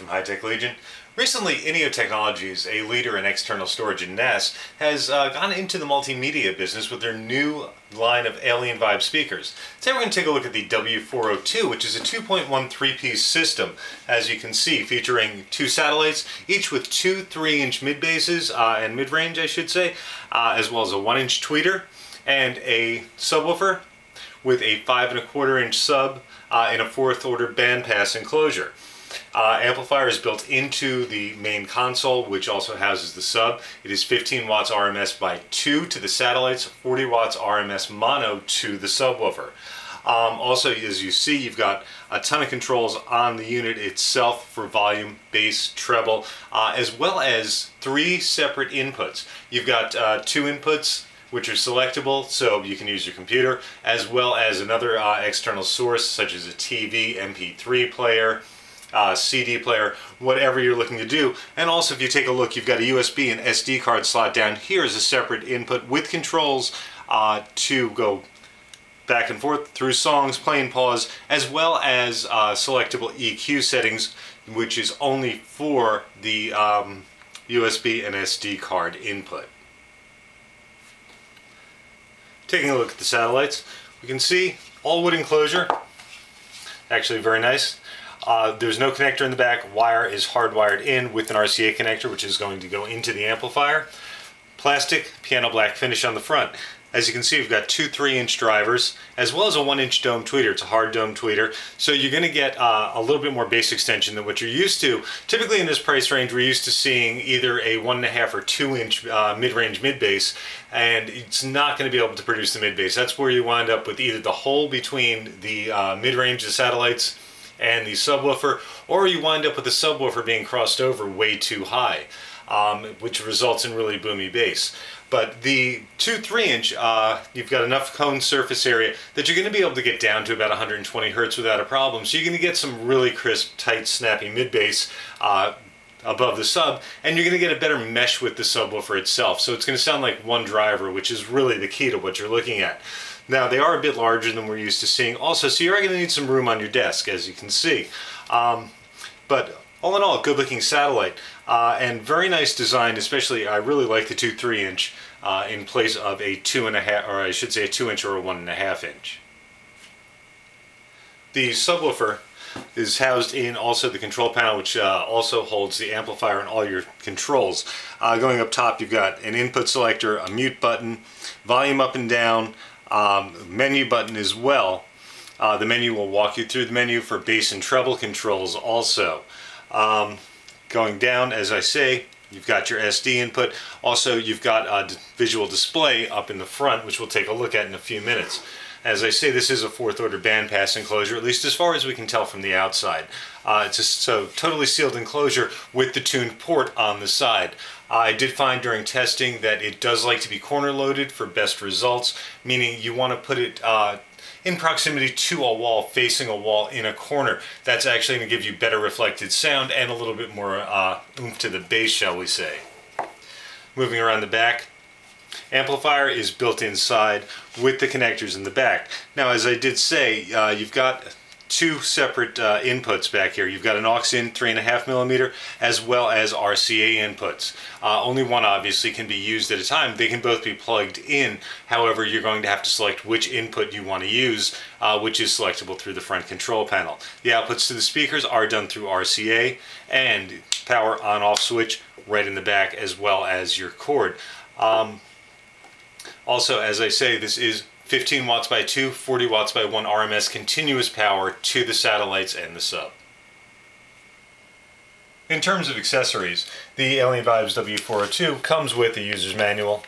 from HiTech Legion. Recently, Ineo Technologies, a leader in external storage in NAS, has uh, gone into the multimedia business with their new line of Alien Vibe speakers. Today we're going to take a look at the W402, which is a 2.1 three-piece system, as you can see, featuring two satellites, each with two 3-inch mid-basses, uh, and mid-range I should say, uh, as well as a 1-inch tweeter, and a subwoofer with a 5 and a quarter inch sub uh, in a fourth order bandpass enclosure. Uh, amplifier is built into the main console, which also houses the sub. It is 15 watts RMS by 2 to the satellites, 40 watts RMS mono to the subwoofer. Um, also, as you see, you've got a ton of controls on the unit itself for volume, bass, treble, uh, as well as three separate inputs. You've got uh, two inputs which are selectable so you can use your computer, as well as another uh, external source such as a TV, MP3 player, uh, CD player, whatever you're looking to do. And also if you take a look, you've got a USB and SD card slot down here is a separate input with controls uh, to go back and forth through songs, play and pause, as well as uh, selectable EQ settings, which is only for the um, USB and SD card input. Taking a look at the satellites, we can see all wood enclosure, actually very nice. Uh, there's no connector in the back. Wire is hardwired in with an RCA connector, which is going to go into the amplifier. Plastic piano black finish on the front. As you can see, we've got two 3-inch drivers, as well as a 1-inch dome tweeter. It's a hard dome tweeter, so you're going to get uh, a little bit more bass extension than what you're used to. Typically in this price range, we're used to seeing either a 1.5 or 2-inch uh, mid-range mid-bass, and it's not going to be able to produce the mid-bass. That's where you wind up with either the hole between the uh, mid-range, the satellites, and the subwoofer, or you wind up with the subwoofer being crossed over way too high, um, which results in really boomy bass. But the 2 3 inch, uh, you've got enough cone surface area that you're going to be able to get down to about 120 hertz without a problem. So you're going to get some really crisp, tight, snappy mid bass uh, above the sub, and you're going to get a better mesh with the subwoofer itself. So it's going to sound like one driver, which is really the key to what you're looking at. Now they are a bit larger than we're used to seeing also, so you're going to need some room on your desk as you can see. Um, but all in all, good looking satellite uh, and very nice design, especially I really like the 2 3 inch uh, in place of a 2.5 or I should say a 2 inch or a 1.5 inch. The subwoofer is housed in also the control panel which uh, also holds the amplifier and all your controls. Uh, going up top you've got an input selector, a mute button, volume up and down, um, menu button as well. Uh, the menu will walk you through the menu for bass and treble controls also. Um, going down, as I say, you've got your SD input. Also, you've got a visual display up in the front, which we'll take a look at in a few minutes. As I say, this is a fourth order bandpass enclosure, at least as far as we can tell from the outside. Uh, it's a so totally sealed enclosure with the tuned port on the side. I did find during testing that it does like to be corner loaded for best results, meaning you want to put it uh, in proximity to a wall, facing a wall in a corner. That's actually going to give you better reflected sound and a little bit more uh, oomph to the bass, shall we say. Moving around the back, amplifier is built inside with the connectors in the back. Now, as I did say, uh, you've got two separate uh, inputs back here. You've got an aux in 3.5 millimeter as well as RCA inputs. Uh, only one obviously can be used at a time. They can both be plugged in. However, you're going to have to select which input you want to use, uh, which is selectable through the front control panel. The outputs to the speakers are done through RCA and power on off switch right in the back as well as your cord. Um, also, as I say, this is 15 watts by 2, 40 watts by 1 RMS continuous power to the satellites and the sub. In terms of accessories, the Alien Vibes W402 comes with a user's manual,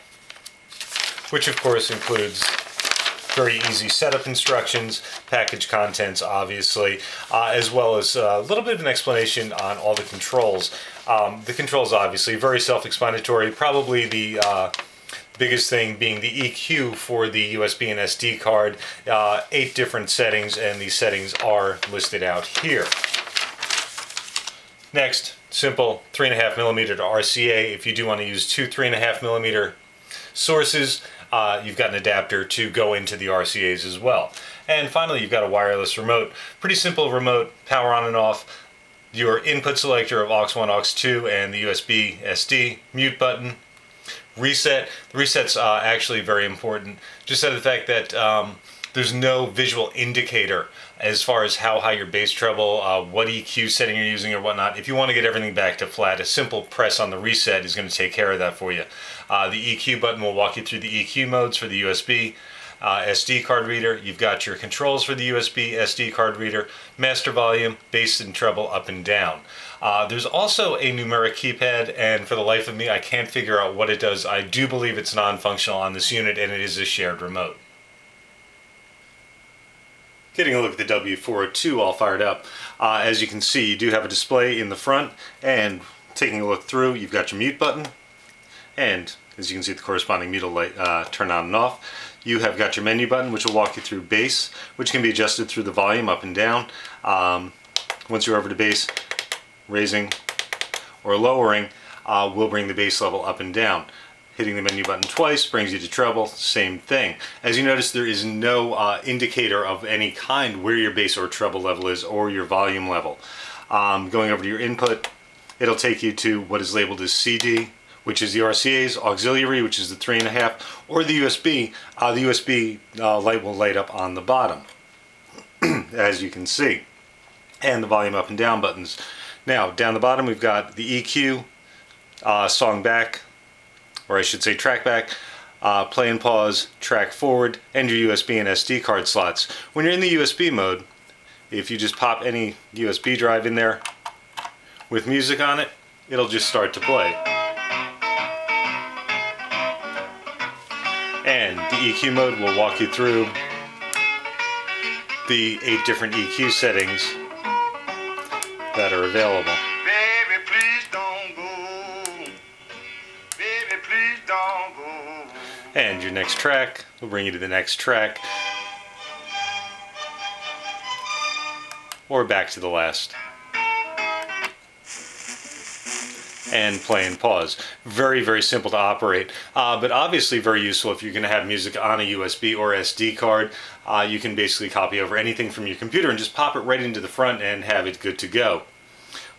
which of course includes very easy setup instructions, package contents obviously, uh, as well as a little bit of an explanation on all the controls. Um, the controls obviously very self-explanatory, probably the uh, biggest thing being the EQ for the USB and SD card. Uh, eight different settings, and these settings are listed out here. Next, simple 3.5 millimeter to RCA. If you do want to use two 3.5 millimeter sources, uh, you've got an adapter to go into the RCAs as well. And finally, you've got a wireless remote. Pretty simple remote, power on and off. your input selector of aux1, aux2, and the USB SD, mute button, reset. The reset's uh, actually very important, just out of the fact that um, there's no visual indicator as far as how high your bass treble, uh, what EQ setting you're using or whatnot. If you want to get everything back to flat, a simple press on the reset is going to take care of that for you. Uh, the EQ button will walk you through the EQ modes for the USB. Uh, SD card reader, you've got your controls for the USB SD card reader, master volume, bass and treble up and down. Uh, there's also a numeric keypad, and for the life of me, I can't figure out what it does. I do believe it's non-functional on this unit, and it is a shared remote. Getting a look at the W402 all fired up. Uh, as you can see, you do have a display in the front, and taking a look through, you've got your mute button, and as you can see, the corresponding mute light uh, turn on and off. You have got your menu button, which will walk you through bass, which can be adjusted through the volume up and down. Um, once you're over to bass, raising or lowering uh, will bring the bass level up and down. Hitting the menu button twice brings you to treble, same thing. As you notice, there is no uh, indicator of any kind where your bass or treble level is or your volume level. Um, going over to your input, it'll take you to what is labeled as CD, which is the RCA's, auxiliary, which is the 3.5, or the USB. Uh, the USB uh, light will light up on the bottom, as you can see. And the volume up and down buttons. Now, down the bottom we've got the EQ, uh, song back, or I should say track back, uh, play and pause, track forward, and your USB and SD card slots. When you're in the USB mode, if you just pop any USB drive in there with music on it, it'll just start to play. And the EQ mode will walk you through the eight different EQ settings that are available. And your next track will bring you to the next track. Or back to the last. And play and pause. Very, very simple to operate, uh, but obviously very useful if you're going to have music on a USB or SD card. Uh, you can basically copy over anything from your computer and just pop it right into the front and have it good to go.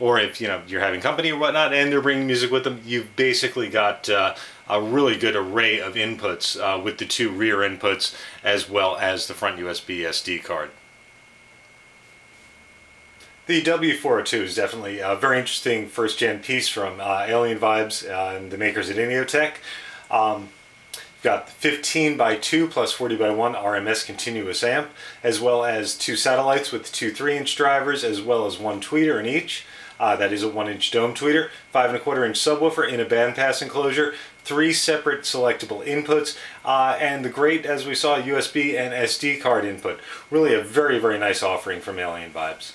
Or if you know you're having company or whatnot and they're bringing music with them, you've basically got uh, a really good array of inputs uh, with the two rear inputs as well as the front USB SD card. The W402 is definitely a very interesting first gen piece from uh, Alien Vibes uh, and the makers at Ineotech. Um, got 15 by 2 plus 40 by 1 RMS continuous amp, as well as two satellites with two 3 inch drivers, as well as one tweeter in each. Uh, that is a 1 inch dome tweeter, 5 and a quarter inch subwoofer in a bandpass enclosure, three separate selectable inputs, uh, and the great, as we saw, USB and SD card input. Really a very, very nice offering from Alien Vibes.